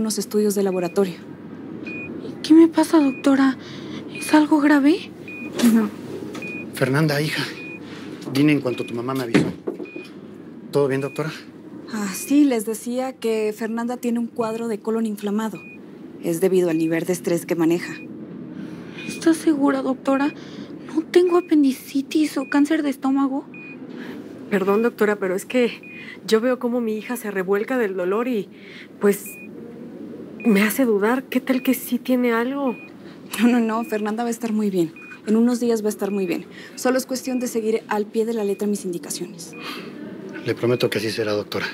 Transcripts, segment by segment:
unos estudios de laboratorio. ¿Qué me pasa, doctora? ¿Es algo grave? No. Fernanda, hija. Vine en cuanto tu mamá me avisó. ¿Todo bien, doctora? Ah, sí, les decía que Fernanda tiene un cuadro de colon inflamado. Es debido al nivel de estrés que maneja. ¿Estás segura, doctora? ¿No tengo apendicitis o cáncer de estómago? Perdón, doctora, pero es que yo veo cómo mi hija se revuelca del dolor y pues me hace dudar. ¿Qué tal que sí tiene algo? No, no, no. Fernanda va a estar muy bien. En unos días va a estar muy bien. Solo es cuestión de seguir al pie de la letra mis indicaciones. Le prometo que así será, doctora.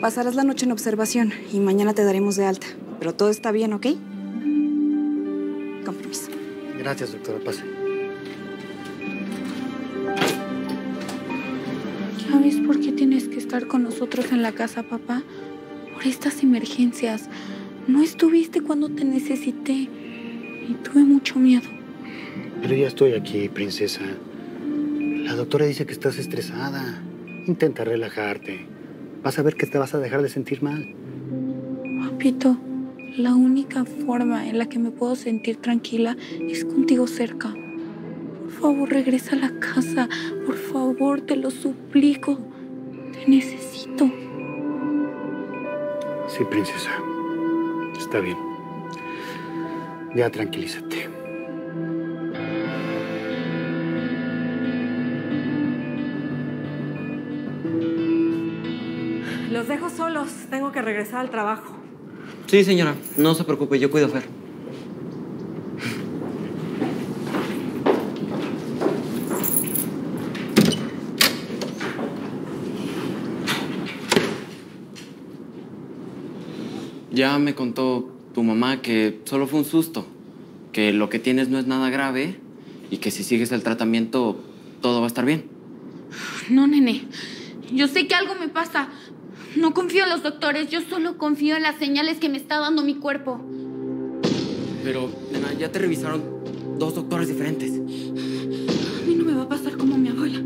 Pasarás la noche en observación y mañana te daremos de alta. Pero todo está bien, ¿ok? Con permiso. Gracias, doctora. Pase. ¿Sabes por qué tienes que estar con nosotros en la casa, papá? Por estas emergencias. No estuviste cuando te necesité y tuve mucho miedo. Pero ya estoy aquí, princesa. La doctora dice que estás estresada. Intenta relajarte. Vas a ver que te vas a dejar de sentir mal. Papito, la única forma en la que me puedo sentir tranquila es contigo cerca. Por favor, regresa a la casa. Por favor, te lo suplico. Te necesito. Sí, princesa. Está bien. Ya tranquilízate. Los dejo solos. Tengo que regresar al trabajo. Sí, señora. No se preocupe, yo cuido a Fer. Ya me contó tu mamá que solo fue un susto, que lo que tienes no es nada grave y que si sigues el tratamiento todo va a estar bien. No, nene. Yo sé que algo me pasa. No confío en los doctores, yo solo confío en las señales que me está dando mi cuerpo. Pero, nena, ya te revisaron dos doctores diferentes. A mí no me va a pasar como a mi abuela.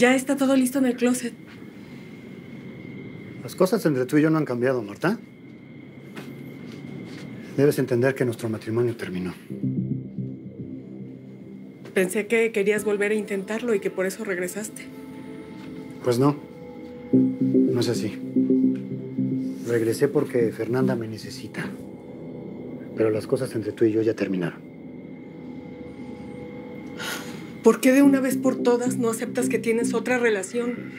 Ya está todo listo en el closet. Las cosas entre tú y yo no han cambiado, Marta. Debes entender que nuestro matrimonio terminó. Pensé que querías volver a intentarlo y que por eso regresaste. Pues no. No es así. Regresé porque Fernanda me necesita. Pero las cosas entre tú y yo ya terminaron. ¿Por qué de una vez por todas no aceptas que tienes otra relación?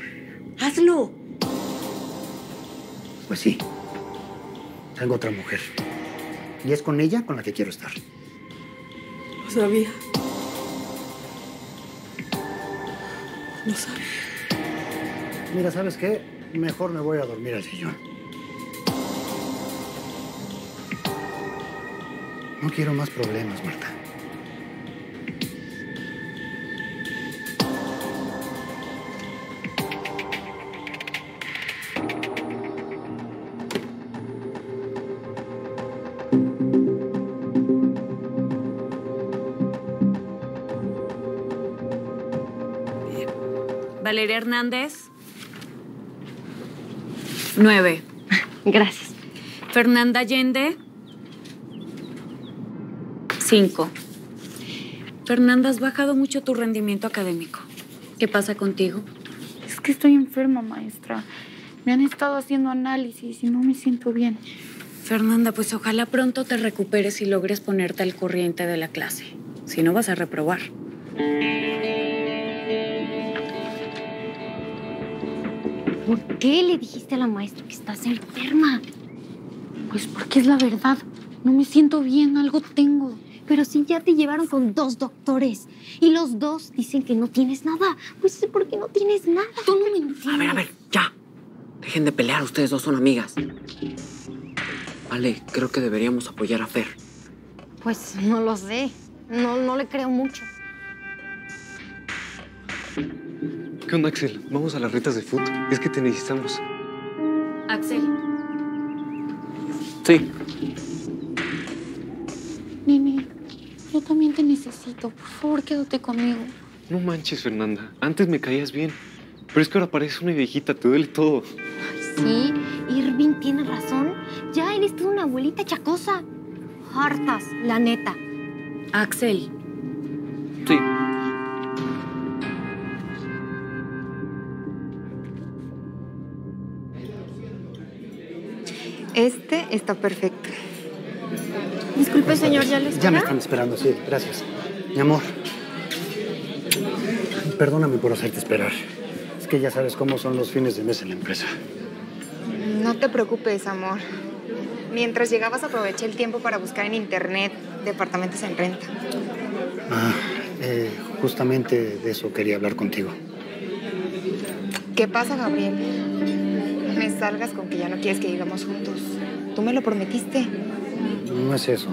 ¡Hazlo! Pues sí. Tengo otra mujer. Y es con ella con la que quiero estar. Lo sabía. Lo sabía. Mira, ¿sabes qué? Mejor me voy a dormir al sillón. No quiero más problemas, Marta. Valeria Hernández. Nueve. Gracias. Fernanda Allende. Cinco. Fernanda, has bajado mucho tu rendimiento académico. ¿Qué pasa contigo? Es que estoy enferma, maestra. Me han estado haciendo análisis y no me siento bien. Fernanda, pues ojalá pronto te recuperes y logres ponerte al corriente de la clase. Si no, vas a reprobar. ¿Por qué le dijiste a la maestra que estás enferma? Pues porque es la verdad. No me siento bien, algo tengo. Pero si ya te llevaron con dos doctores y los dos dicen que no tienes nada, pues es porque no tienes nada. Tú no me entiendes. A ver, a ver, ya. Dejen de pelear, ustedes dos son amigas. Vale, creo que deberíamos apoyar a Fer. Pues no lo sé. No, no le creo mucho. ¿Qué onda, Axel? Vamos a las retas de fútbol. Es que te necesitamos. Axel, Sí. Nini, yo también te necesito. Por favor, quédate conmigo. No manches, Fernanda. Antes me caías bien. Pero es que ahora pareces una viejita, te duele todo. Sí, Irving tiene razón. Ya eres toda una abuelita chacosa. Hartas, la neta. Axel, Sí. Este está perfecto. Disculpe, señor, ¿ya les Ya me están esperando, sí, gracias. Mi amor, perdóname por hacerte esperar. Es que ya sabes cómo son los fines de mes en la empresa. No te preocupes, amor. Mientras llegabas aproveché el tiempo para buscar en internet departamentos en renta. Ah, eh, justamente de eso quería hablar contigo. ¿Qué pasa, Gabriel? No me salgas con que ya no quieres que vivamos juntos. Tú me lo prometiste. No es eso.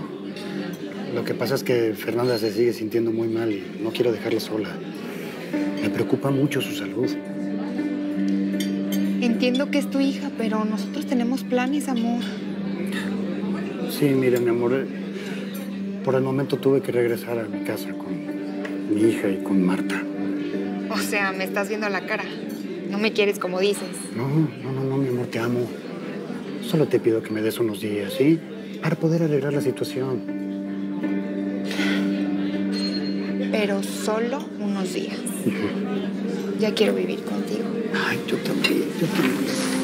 Lo que pasa es que Fernanda se sigue sintiendo muy mal y no quiero dejarla sola. Me preocupa mucho su salud. Entiendo que es tu hija, pero nosotros tenemos planes, amor. Sí, mire, mi amor, por el momento tuve que regresar a mi casa con mi hija y con Marta. O sea, me estás viendo a la cara. No me quieres como dices. No, no, no, no, mi amor, te amo. Solo te pido que me des unos días, ¿sí? Para poder arreglar la situación. Pero solo unos días. Ya quiero vivir contigo. Ay, yo también, yo también.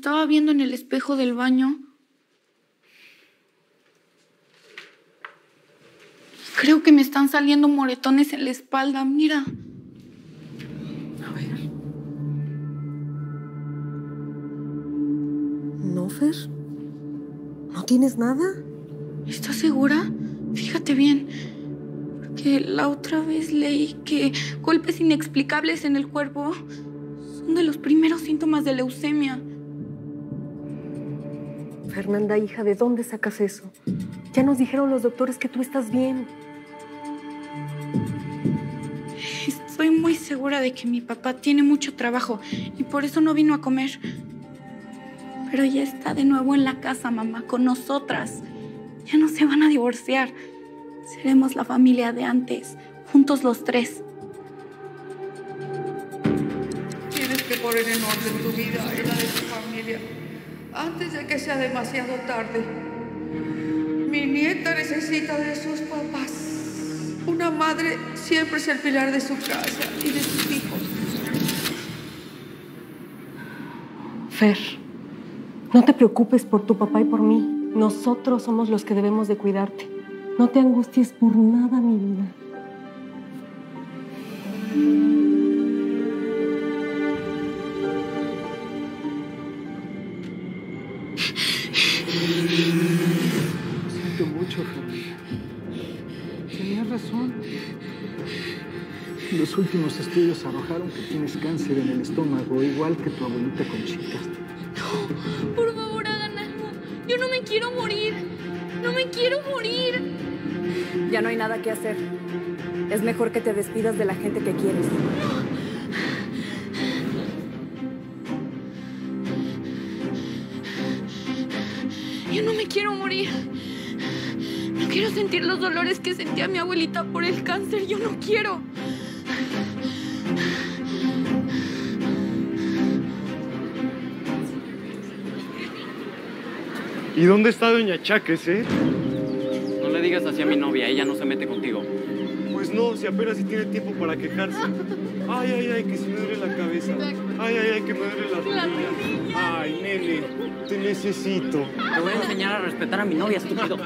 Estaba viendo en el espejo del baño. Creo que me están saliendo moretones en la espalda, mira. A ver. ¿No, Fer? ¿No tienes nada? ¿Estás segura? Fíjate bien. Porque la otra vez leí que golpes inexplicables en el cuerpo son de los primeros síntomas de leucemia. Fernanda, hija, ¿de dónde sacas eso? Ya nos dijeron los doctores que tú estás bien. Estoy muy segura de que mi papá tiene mucho trabajo y por eso no vino a comer. Pero ya está de nuevo en la casa, mamá, con nosotras. Ya no se van a divorciar. Seremos la familia de antes, juntos los tres. Tienes que poner en orden tu vida y la de tu familia antes de que sea demasiado tarde. Mi nieta necesita de sus papás. Una madre siempre es el pilar de su casa y de sus hijos. Fer, no te preocupes por tu papá y por mí. Nosotros somos los que debemos de cuidarte. No te angusties por nada, mi vida. Los últimos estudios arrojaron que tienes cáncer en el estómago, igual que tu abuelita Conchita. Por favor, hagan algo. Yo no me quiero morir. No me quiero morir. Ya no hay nada que hacer. Es mejor que te despidas de la gente que quieres. Yo no me quiero morir. No quiero sentir los dolores que sentía mi abuelita por el cáncer. Yo no quiero. ¿Y dónde está Doña Chaques, eh? No le digas así a mi novia, ella no se mete contigo. Pues no, si apenas si tiene tiempo para quejarse. Ay, ay, ay, que si me duele la cabeza. Ay, ay, ay, que me duele la rodilla. Ay, nene, te necesito. Te voy a enseñar a respetar a mi novia, estúpido.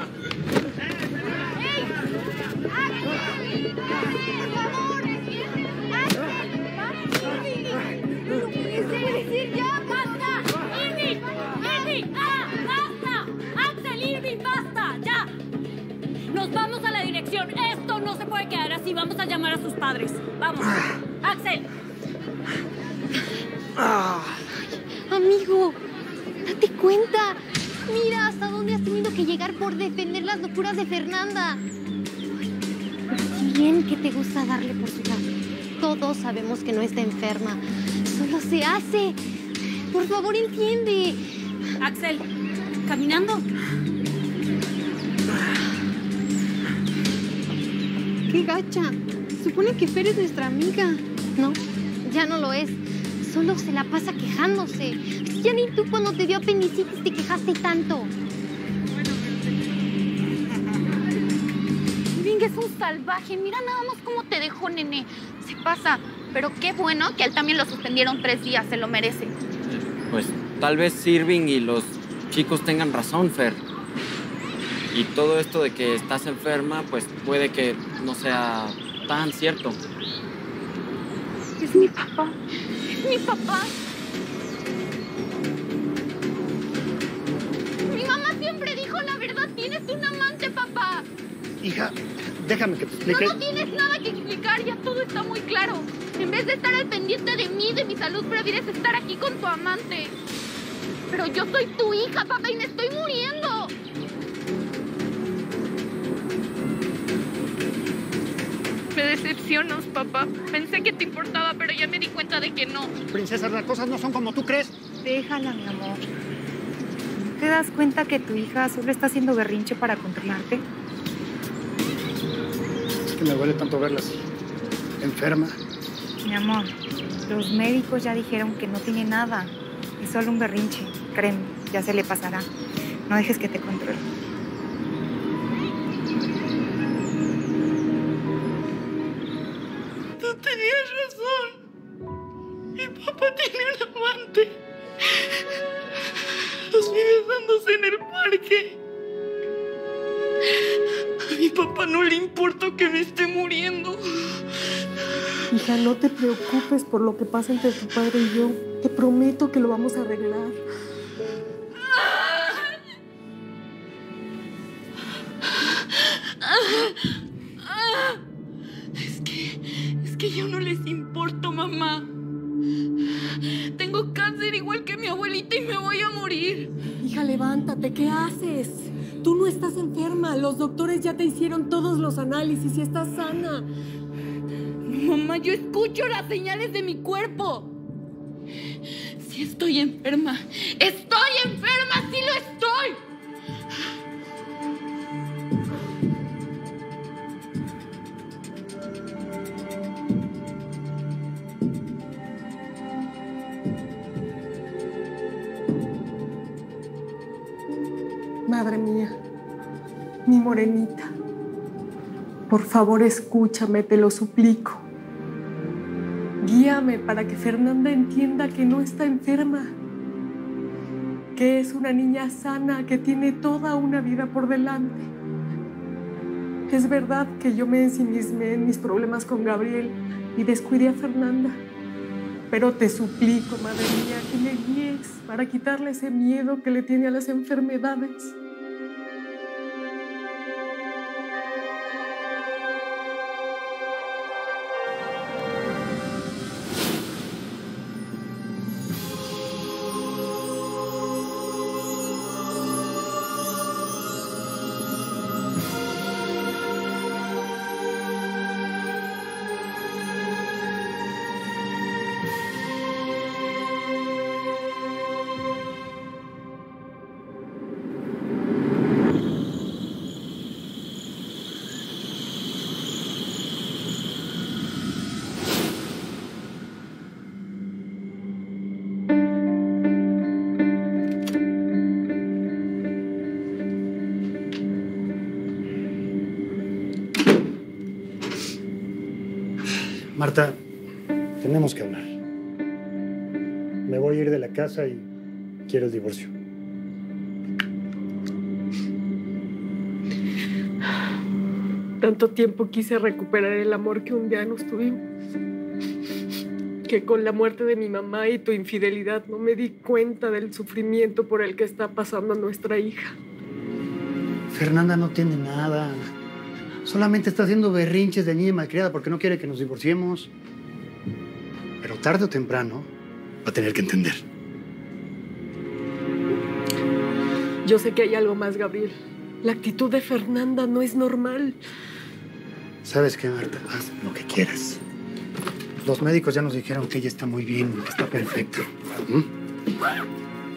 Nos vamos a la dirección. Esto no se puede quedar así. Vamos a llamar a sus padres. Vamos. Axel. Amigo, date cuenta. Mira hasta dónde has tenido que llegar por defender las locuras de Fernanda. Ay, bien que te gusta darle por su lado. Todos sabemos que no está enferma. Solo se hace. Por favor, entiende. Axel, caminando. ¡Qué gacha! Supone que Fer es nuestra amiga. No, ya no lo es. Solo se la pasa quejándose. Ya ni tú cuando te dio apendicitis te quejaste tanto. Irving es un salvaje. Mira nada más cómo te dejó, nene. Se pasa. Pero qué bueno que a él también lo suspendieron tres días. Se lo merece. Pues tal vez Irving y los chicos tengan razón, Fer. Y todo esto de que estás enferma, pues puede que no sea tan cierto. Es mi papá. Es mi papá. Mi mamá siempre dijo la verdad. Tienes un amante, papá. Hija, déjame que te No, explique. no tienes nada que explicar. Ya todo está muy claro. En vez de estar al pendiente de mí, de mi salud, prefieres estar aquí con tu amante. Pero yo soy tu hija, papá, y me estoy muriendo. Decepcionas, papá. Pensé que te importaba, pero ya me di cuenta de que no. Princesa, las cosas no son como tú crees. Déjala, mi amor. ¿No te das cuenta que tu hija solo está haciendo berrinche para controlarte? Es que me duele tanto verla así. Enferma. Mi amor, los médicos ya dijeron que no tiene nada. Es solo un berrinche. Créeme, ya se le pasará. No dejes que te controle. Mi papá tiene un amante. Los vi besándose en el parque. A mi papá no le importa que me esté muriendo. Hija, no te preocupes por lo que pasa entre tu padre y yo. Te prometo que lo vamos a arreglar. Es que, es que yo no les importo, mamá. Cáncer igual que mi abuelita y me voy a morir. Hija, levántate, ¿qué haces? Tú no estás enferma, los doctores ya te hicieron todos los análisis y estás sana. Mamá, yo escucho las señales de mi cuerpo. Si estoy enferma, estoy enferma, sí lo estoy. Morenita, por favor escúchame, te lo suplico. Guíame para que Fernanda entienda que no está enferma, que es una niña sana, que tiene toda una vida por delante. Es verdad que yo me ensimismé en mis problemas con Gabriel y descuidé a Fernanda. Pero te suplico, madre mía, que me guíes para quitarle ese miedo que le tiene a las enfermedades. Marta, tenemos que hablar. Me voy a ir de la casa y quiero el divorcio. Tanto tiempo quise recuperar el amor que un día nos tuvimos. Que con la muerte de mi mamá y tu infidelidad no me di cuenta del sufrimiento por el que está pasando nuestra hija. Fernanda no tiene nada. Solamente está haciendo berrinches de niña malcriada porque no quiere que nos divorciemos. Pero tarde o temprano va a tener que entender. Yo sé que hay algo más, Gabriel. La actitud de Fernanda no es normal. ¿Sabes qué, Marta? Haz lo que quieras. Los médicos ya nos dijeron que ella está muy bien, que está perfecta. ¿Mm?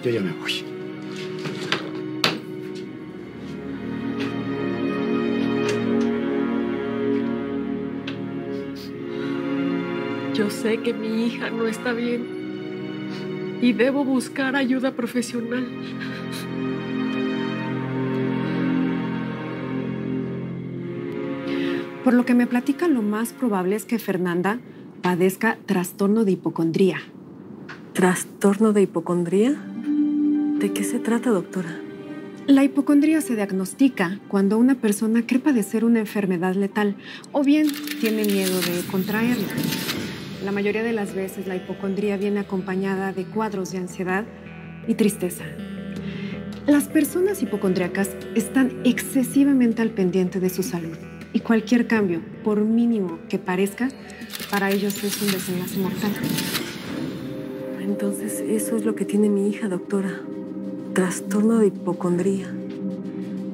Yo ya me voy. Yo sé que mi hija no está bien y debo buscar ayuda profesional. Por lo que me platican, lo más probable es que Fernanda padezca trastorno de hipocondría. ¿Trastorno de hipocondría? ¿De qué se trata, doctora? La hipocondría se diagnostica cuando una persona cree padecer una enfermedad letal o bien tiene miedo de contraerla. La mayoría de las veces la hipocondría viene acompañada de cuadros de ansiedad y tristeza. Las personas hipocondríacas están excesivamente al pendiente de su salud y cualquier cambio, por mínimo que parezca, para ellos es un desenlace mortal. Entonces, eso es lo que tiene mi hija, doctora. Trastorno de hipocondría.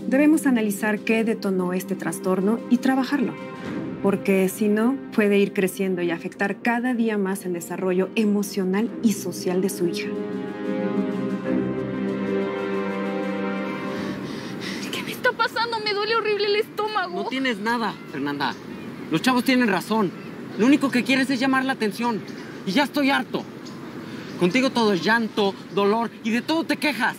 Debemos analizar qué detonó este trastorno y trabajarlo, porque si no, puede ir creciendo y afectar cada día más el desarrollo emocional y social de su hija. ¿Qué me está pasando? Me duele horrible el estómago. No tienes nada, Fernanda. Los chavos tienen razón. Lo único que quieres es llamar la atención. Y ya estoy harto. Contigo todo es llanto, dolor y de todo te quejas.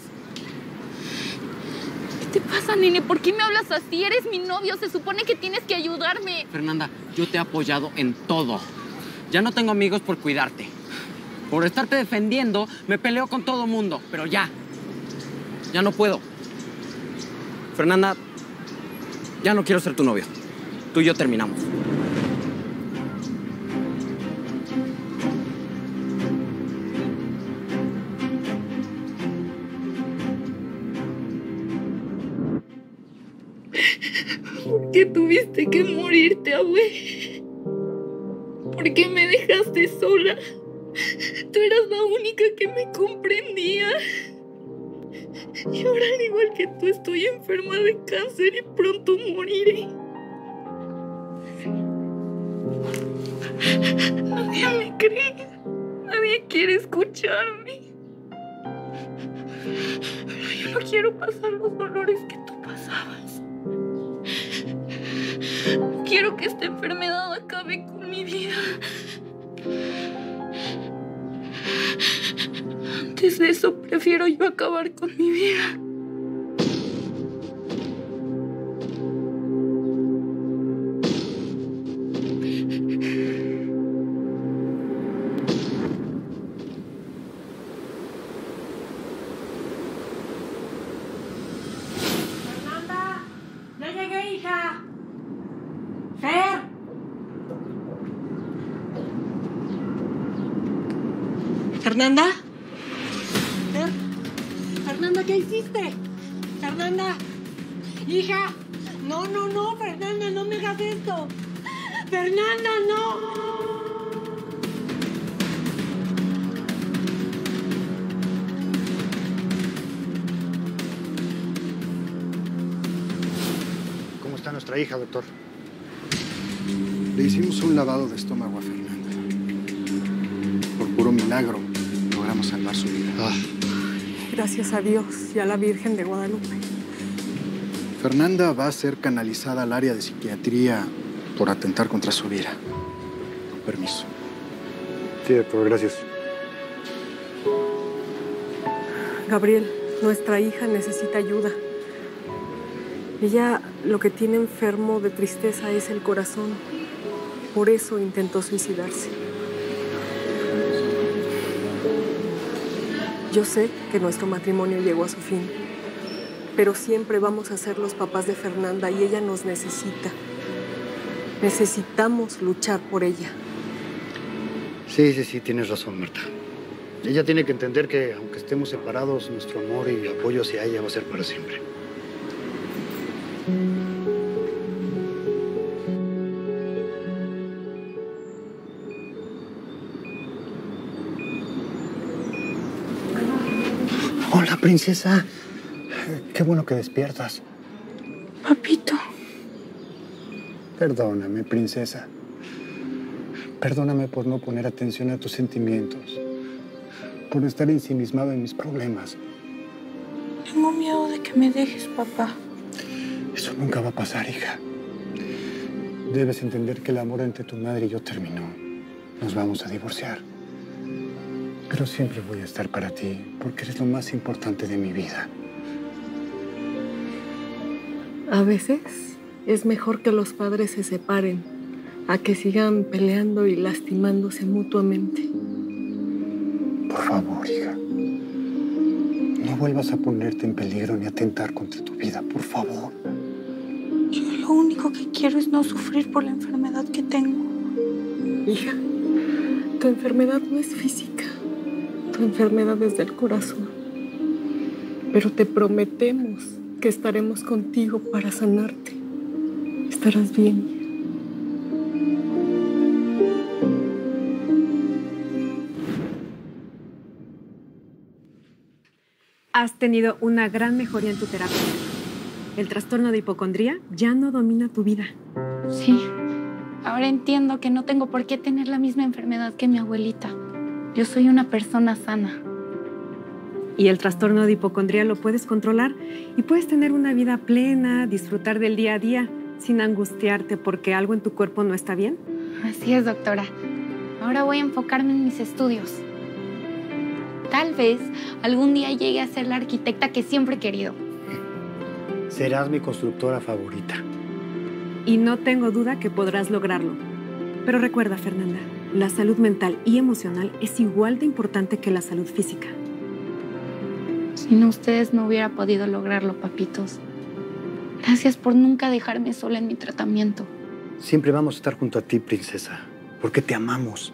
¿Qué te pasa, nene? ¿Por qué me hablas así? Eres mi novio. Se supone que tienes que ayudarme. Fernanda, yo te he apoyado en todo. Ya no tengo amigos por cuidarte. Por estarte defendiendo, me peleo con todo mundo. Pero ya. Ya no puedo. Fernanda, ya no quiero ser tu novio. Tú y yo terminamos. ¿Por qué me dejaste sola? Tú eras la única que me comprendía. Y ahora, al igual que tú, estoy enferma de cáncer y pronto moriré. Nadie me cree. Nadie quiere escucharme. Pero yo no quiero pasar los dolores que tú pasabas. Quiero que esta enfermedad acabe con mi vida. Antes de eso, prefiero yo acabar con mi vida. ¿Fernanda? Fer. Fernanda, ¿qué hiciste? Fernanda. Hija. No, no, no, Fernanda, no me hagas esto. Fernanda, no. ¿Cómo está nuestra hija, doctor? Le hicimos un lavado de estómago a Fernanda. Por puro milagro, logramos salvar su vida. Gracias a Dios y a la Virgen de Guadalupe. Fernanda va a ser canalizada al área de psiquiatría por atentar contra su vida. Con permiso. Sí, doctor, gracias. Gabriel, nuestra hija necesita ayuda. Ella lo que tiene enfermo de tristeza es el corazón. Por eso intentó suicidarse. Yo sé que nuestro matrimonio llegó a su fin, pero siempre vamos a ser los papás de Fernanda y ella nos necesita. Necesitamos luchar por ella. Sí, sí, sí, tienes razón, Marta. Ella tiene que entender que aunque estemos separados, nuestro amor y apoyo hacia ella va a ser para siempre. Princesa. Qué bueno que despiertas. Papito. Perdóname, princesa. Perdóname por no poner atención a tus sentimientos, por estar ensimismado en mis problemas. Tengo miedo de que me dejes, papá. Eso nunca va a pasar, hija. Debes entender que el amor entre tu madre y yo terminó. Nos vamos a divorciar. Pero siempre voy a estar para ti, porque eres lo más importante de mi vida. A veces es mejor que los padres se separen a que sigan peleando y lastimándose mutuamente. Por favor, hija. No vuelvas a ponerte en peligro ni a atentar contra tu vida, por favor. Yo lo único que quiero es no sufrir por la enfermedad que tengo. Hija, tu enfermedad no es física. Tu enfermedad es del corazón. Pero te prometemos que estaremos contigo para sanarte. Estarás bien. Has tenido una gran mejoría en tu terapia. El trastorno de hipocondría ya no domina tu vida. Sí. Ahora entiendo que no tengo por qué tener la misma enfermedad que mi abuelita. Yo soy una persona sana. Y el trastorno de hipocondría lo puedes controlar y puedes tener una vida plena, disfrutar del día a día, sin angustiarte porque algo en tu cuerpo no está bien. Así es, doctora. Ahora voy a enfocarme en mis estudios. Tal vez algún día llegue a ser la arquitecta que siempre he querido. Serás mi constructora favorita. Y no tengo duda que podrás lograrlo. Pero recuerda, Fernanda, la salud mental y emocional es igual de importante que la salud física. Sin ustedes no hubiera podido lograrlo, papitos. Gracias por nunca dejarme sola en mi tratamiento. Siempre vamos a estar junto a ti, princesa, porque te amamos.